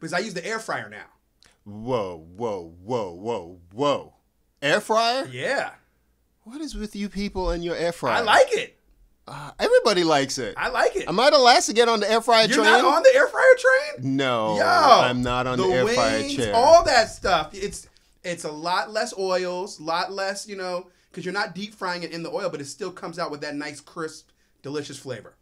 because I use the air fryer now. Whoa, whoa, whoa, whoa, whoa. Air fryer? Yeah, What is with you people and your air fryer? I like it. Uh, everybody likes it. I like it. Am I the last to get on the air fryer You're train? not on the air fryer train. no, Yo, I'm not on the, air fryer wings, chair. All that stuff. It's it's a lot less oils, a lot less, you know, because you're not deep frying it in the oil, but it still comes out with that nice, crisp, delicious flavor.